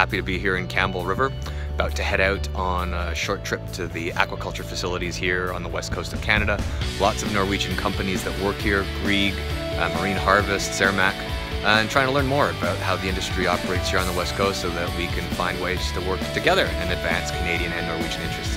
happy to be here in Campbell River, about to head out on a short trip to the aquaculture facilities here on the west coast of Canada. Lots of Norwegian companies that work here, Grieg, uh, Marine Harvest, Cermaq, and trying to learn more about how the industry operates here on the west coast so that we can find ways to work together and advance Canadian and Norwegian interests